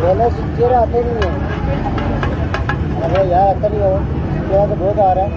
चेहरा आते नहीं है। अरे यार आता नहीं हो। तो बहुत आ रहा है।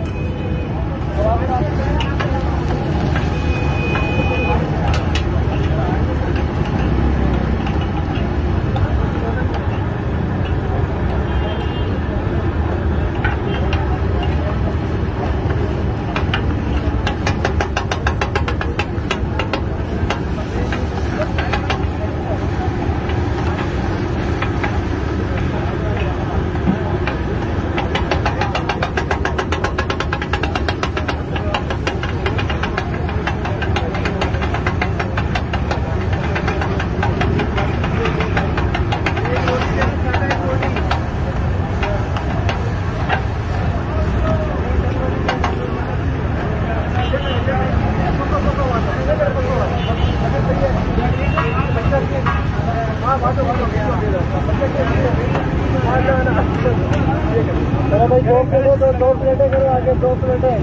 दो प्लेटें दो दो प्लेटें करो आगे दो प्लेटें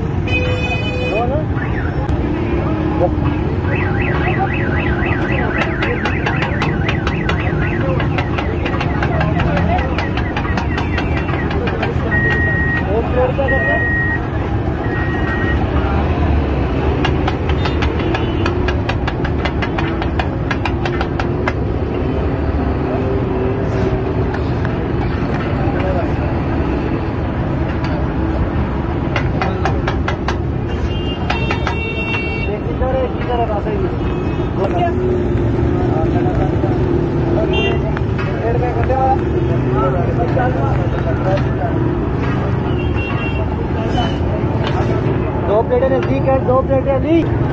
दो ना नज़दीक है दो